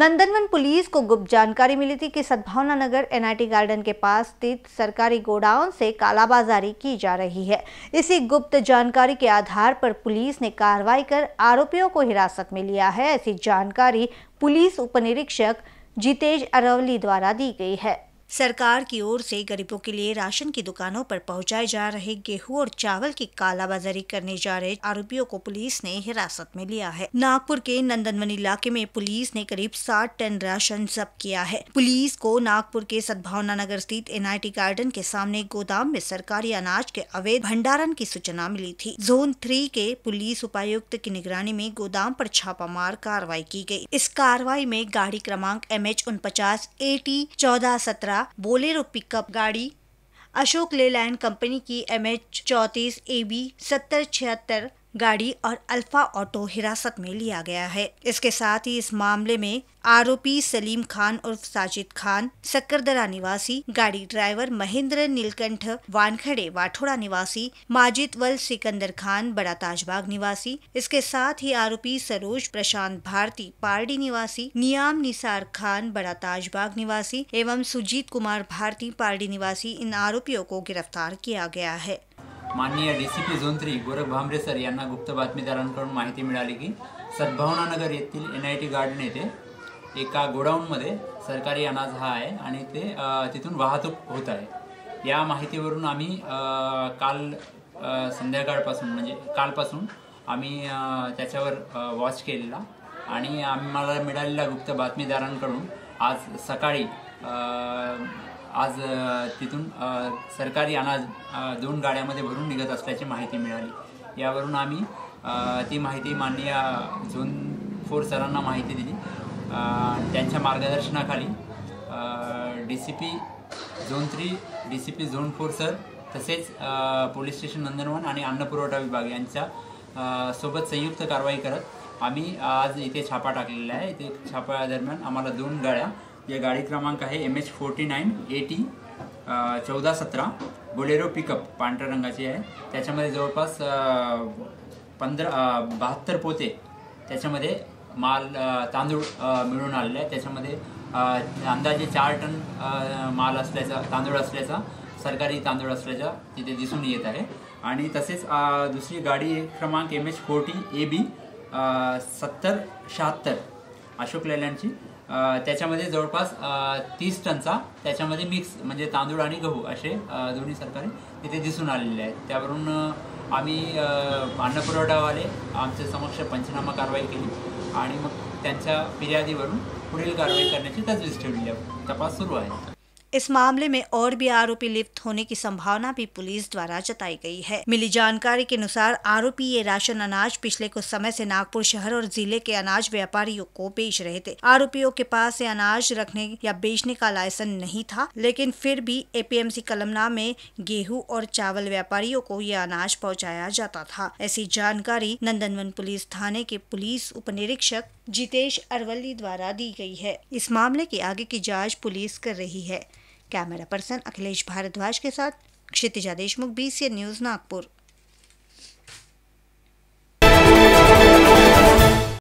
Nandanvan police को गुप्त जानकारी मिली थी कि सद्भावना नगर एनआईटी गार्डन के पास स्थित सरकारी गोडाउन से कालाबाजारी की जा रही है। इसी गुप्त जानकारी के आधार पर पुलिस ने कार्रवाई कर आरोपियों को हिरासत में लिया है। ऐसी जानकारी पुलिस उपनिरीक्षक जितेश अरवली द्वारा दी गई है। सरकार की ओर से गरीबों के लिए राशन की दुकानों पर पहुँचाए जा रहे गेहूँ और चावल की कालाबाजारी करने जा रहे आरोपियों को पुलिस ने हिरासत में लिया है। नागपुर के नंदनवन इलाके में पुलिस ने करीब 60 टन राशन जब्त किया है। पुलिस को नागपुर के सद्भावना नगर स्थित एनआईटी गार्डन के सामने गोदाम में सरकारी अनाज के अवैध भंडारण की सूचना मिली थी। जोन थ्री के पुलिस उपायुक्त की निगरानी में गोदाम पर छापामार कार्रवाई की गई इस कार्रवाई में गाड़ी क्रमांक एम एच उनपचास ए टी चौदह, सत्रह बोलेरो पिकअप गाड़ी। अशोक लेलैंड कंपनी की एम एच चौंतीस ए बी सत्तर छिहत्तर गाड़ी और अल्फ़ा ऑटो हिरासत में लिया गया है। इसके साथ ही इस मामले में आरोपी सलीम खान उर्फ़ साजिद खान सक्करदरा निवासी गाड़ी ड्राइवर महेंद्र नीलकंठ, वानखड़े वाठोड़ा निवासी माजिद वल सिकंदर खान, बड़ा ताजबाग निवासी। इसके साथ ही आरोपी सरोज प्रशांत भारती, पारडी निवासी नियाम निसार खान, बड़ा ताजबाग निवासी एवं सुजीत कुमार भारती, पारडी निवासी। इन आरोपियों को गिरफ़्तार किया गया है। माननीय D C P zone three Gorakh Bhambre sir यांना गुप्त बातमीदारांकडून माहिती मिळाली की सद्भावना नगर येथील एन आय टी गार्डन येथे एका गोडाऊनमध्ये सरकारी अनाज हा आहे आणि ते तिथून वाहतूक होत आहे. या माहितीवरून आम्ही काल संध्याकाळपासून म्हणजे कालपासून आम्ही त्याच्यावर वॉच केलेला आणि आम्हाला मिळालेल्या गुप्त बातमीदारांकडून आज सकाळी आज तिथून सरकारी अनाज दोन गाड्यामध्ये भरून निघत असल्याची माहिती मिळाली. यावरून आम्ही ती माहिती माननीय झोन फोर सरांना माहिती दिली. त्यांच्या मार्गदर्शनाखाली D C P zone three D C P zone four sir तसेच पोलीस स्टेशन नंदनवन आणि अन्नपुरवठा विभाग यांच्या सोबत संयुक्त कारवाई करत आम्ही आज इथे छापा टाकलेला आहे. इथे छापा दरम्यान आम्हाला दोन गाड्या या गाडी क्रमांक आहे M H forty nine A T चौदा सतरा बोलेरो पिकअप पांढऱ्या रंगाची आहे. त्याच्यामध्ये जवळपास पंधरा बहात्तर पोते त्याच्यामध्ये माल तांदूळ मिळून आलेले आहे त्याच्यामध्ये अंदाजे चार टन माल असल्याचा तांदूळ असल्याचा सरकारी तांदूळ असल्याचा तिथे दिसून येत आहे. आणि तसेच दुसरी गाडी क्रमांक M H forty A B सत्तर शहात्तर अशोक लेलँडची. त्याच्यामध्ये जवळपास तीस टनचा त्याच्यामध्ये मिक्स म्हणजे तांदूळ आणि गहू असे दोन्ही सरकारी तिथे दिसून आलेले आहेत. त्यावरून आम्ही अन्नपुरवठावाले आमच्या समक्ष पंचनामा कारवाई केली आणि मग त्यांच्या फिर्यादीवरून पुढील कारवाई करण्याची तजवीज ठेवली आहे. तपास सुरू आहे. इस मामले में और भी आरोपी लिप्त होने की संभावना भी पुलिस द्वारा जताई गई है। मिली जानकारी के अनुसार आरोपी ये राशन अनाज पिछले कुछ समय से नागपुर शहर और ज़िले के अनाज व्यापारियों को बेच रहे थे। आरोपियों के पास से अनाज रखने या बेचने का लाइसेंस नहीं था, लेकिन फिर भी एपीएमसी कलमना में गेहूँ और चावल व्यापारियों को यह अनाज पहुँचाया जाता था। ऐसी जानकारी नंदनवन पुलिस थाने के पुलिस उप निरीक्षक जितेश अरवली द्वारा दी गई है। इस मामले की आगे की जाँच पुलिस कर रही है। कैमरा पर्सन अखिलेश भारद्वाज के साथ क्षितिजा देशमुख बी न्यूज़ नागपुर।